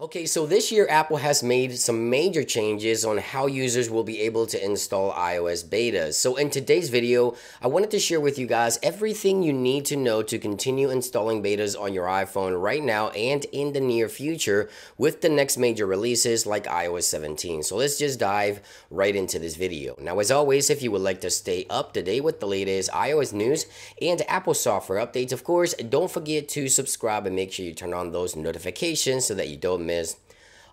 Okay, so this year Apple has made some major changes on how users will be able to install iOS betas. So in today's video, I wanted to share with you guys everything you need to know to continue installing betas on your iPhone right now and in the near future with the next major releases like iOS 17. So let's just dive right into this video. Now as always, if you would like to stay up to date with the latest iOS news and Apple software updates, of course, don't forget to subscribe and make sure you turn on those notifications so that you don't miss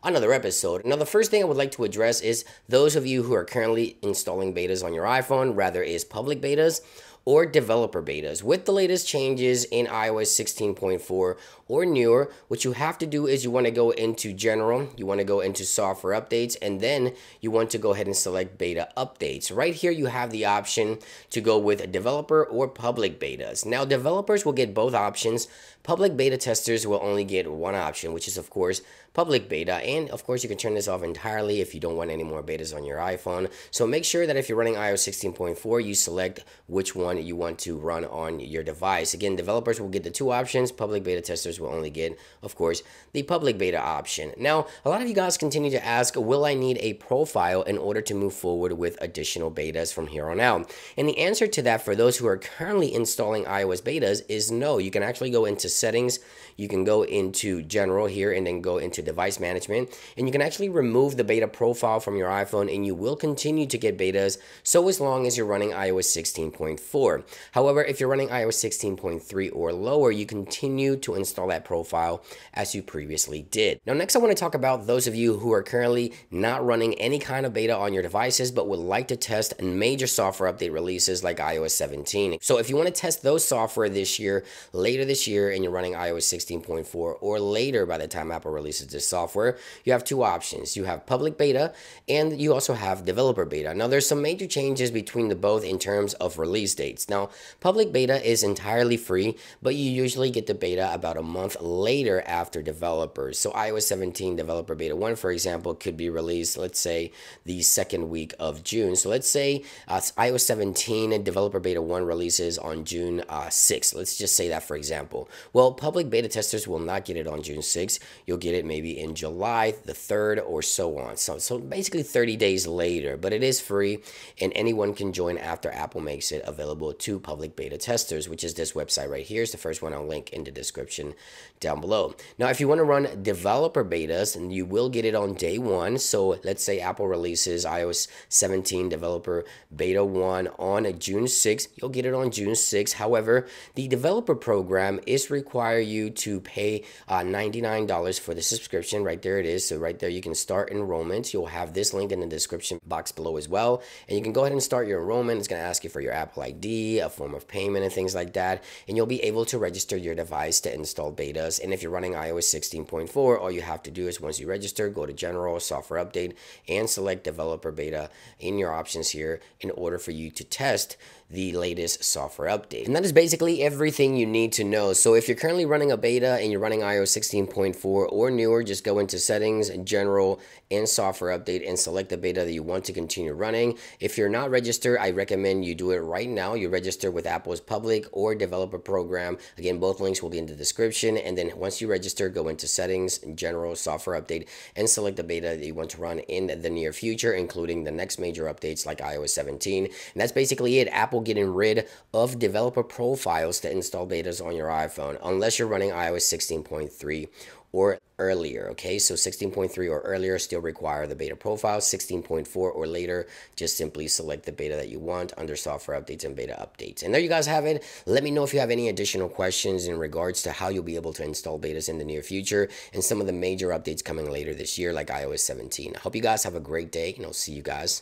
another episode. Now, the first thing I would like to address is those of you who are currently installing betas on your iPhone, rather is public betas or developer betas. With the latest changes in iOS 16.4 or newer, what you have to do is you want to go into general, you want to go into software updates, and then you want to go ahead and select beta updates. Right here, you have the option to go with developer or public betas. Now, developers will get both options. Public beta testers will only get one option, which is, of course, public beta. And of course, you can turn this off entirely if you don't want any more betas on your iPhone. So make sure that if you're running iOS 16.4, you select which one you want to run on your device. Again, developers will get the two options. Public beta testers will only get, of course, the public beta option. Now, a lot of you guys continue to ask, will I need a profile in order to move forward with additional betas from here on out? And the answer to that for those who are currently installing iOS betas is no. You can actually go into settings, you can go into general here and then go into device management. And you can actually remove the beta profile from your iPhone and you will continue to get betas so as long as you're running iOS 16.4. However, if you're running iOS 16.3 or lower, you continue to install that profile as you previously did. Now, next I want to talk about those of you who are currently not running any kind of beta on your devices but would like to test major software update releases like iOS 17. So if you want to test those software this year, later this year, and you're running iOS 16.4 or later by the time Apple releases this software, you have two options. You have public beta and you also have developer beta. Now, there's some major changes between the both in terms of release dates. Now, public beta is entirely free, but you usually get the beta about a month later after developers. So iOS 17 developer beta 1, for example, could be released, let's say, the second week of June. So let's say uh, iOS 17 developer beta 1 releases on June uh, 6th. Let's just say that, for example. Well, public beta testers will not get it on June 6th. You'll get it maybe in July the 3rd or so on. So, so basically 30 days later, but it is free and anyone can join after Apple makes it available to public beta testers, which is this website right here. Is the first one I'll link in the description down below. Now, if you want to run developer betas, and you will get it on day one. So let's say Apple releases iOS 17 developer beta 1 on June 6th. You'll get it on June 6th. However, the developer program is require you to pay uh, $99 for the subscription. Right there it is. So right there you can start enrollment. You'll have this link in the description box below as well. And you can go ahead and start your enrollment. It's going to ask you for your Apple A form of payment and things like that. And you'll be able to register your device to install betas. And if you're running iOS 16.4, all you have to do is once you register, go to general, software update, and select developer beta in your options here in order for you to test the latest software update. And that is basically everything you need to know. So if you're currently running a beta and you're running iOS 16.4 or newer, just go into settings, general, and software update and select the beta that you want to continue running. If you're not registered, I recommend you do it right now. You register with Apple's public or developer program. Again, both links will be in the description. And then once you register, go into settings, general, software update, and select the beta that you want to run in the near future, including the next major updates like iOS 17. And that's basically it. Apple getting rid of developer profiles to install betas on your iPhone, unless you're running iOS 16.3 or earlier. Okay, so 16.3 or earlier still require the beta profile. 16.4 or later, just simply select the beta that you want under software updates and beta updates. And there you guys have it. Let me know if you have any additional questions in regards to how you'll be able to install betas in the near future and some of the major updates coming later this year, like iOS 17. I hope you guys have a great day, and I'll see you guys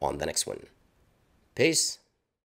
on the next one. Peace.